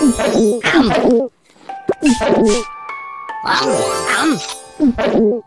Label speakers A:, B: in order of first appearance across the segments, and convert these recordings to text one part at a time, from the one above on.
A: Come. Come.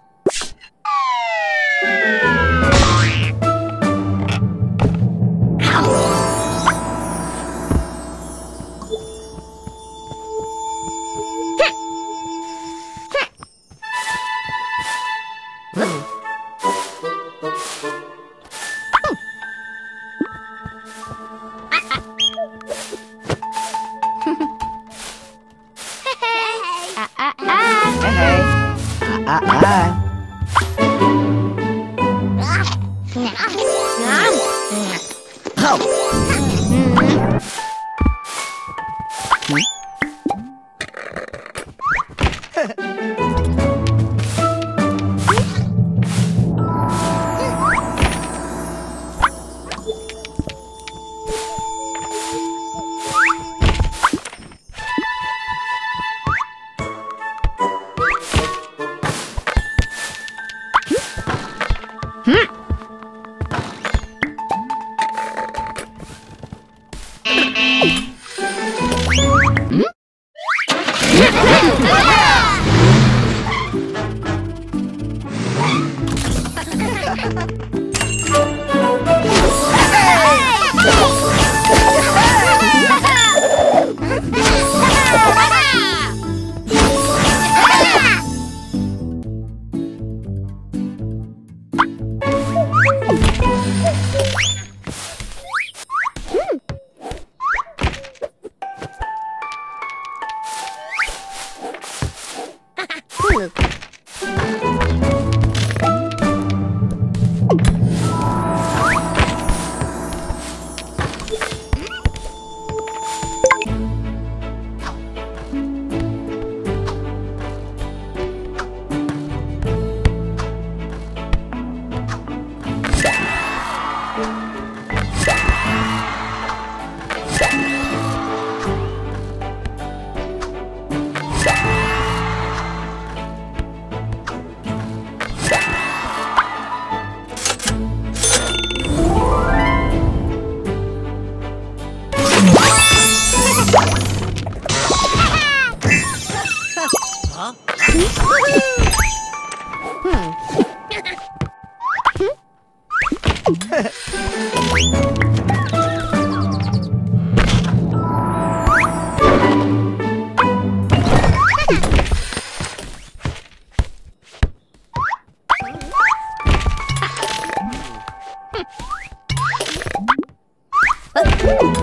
A: Ooh.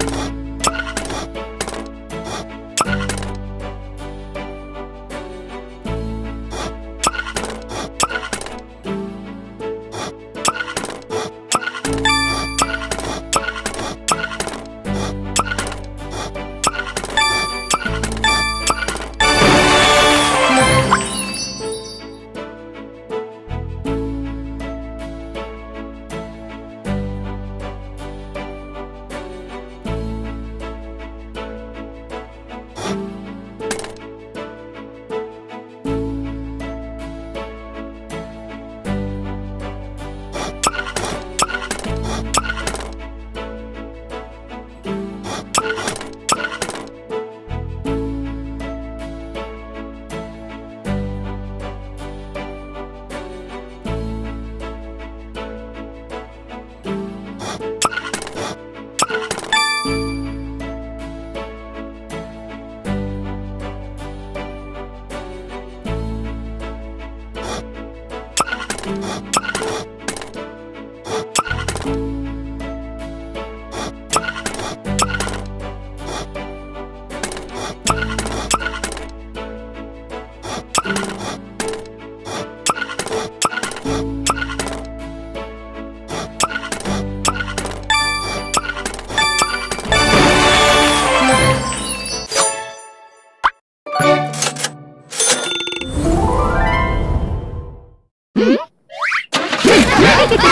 A: Huh? けて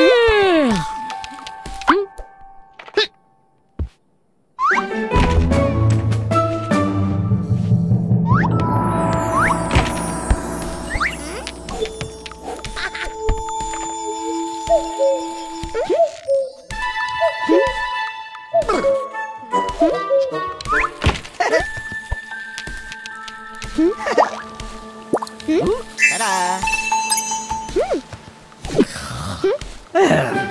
A: うん。嗯，来啦。嗯，哎。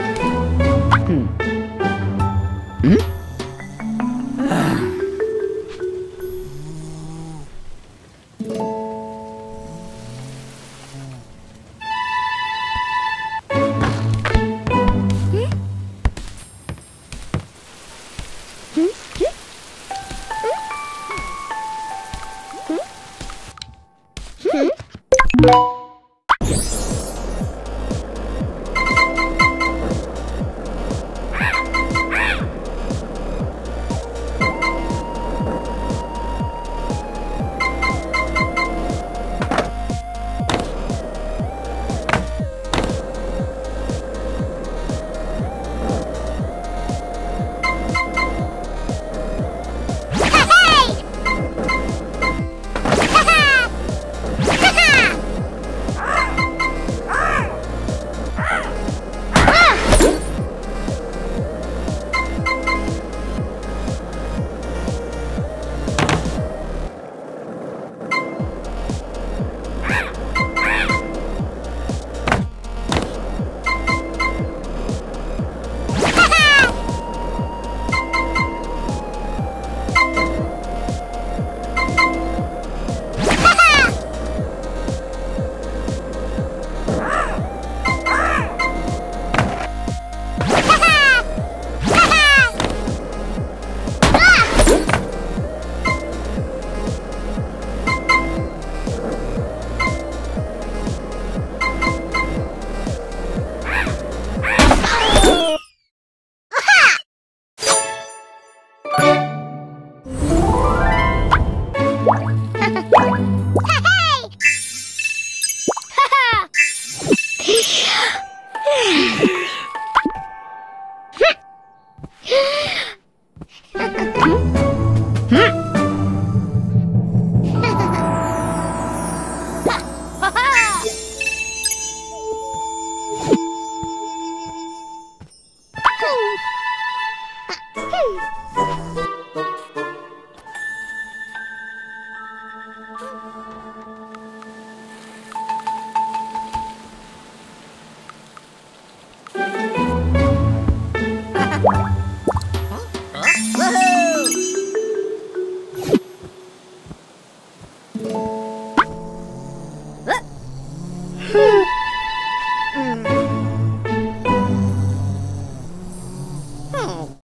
A: Thank you.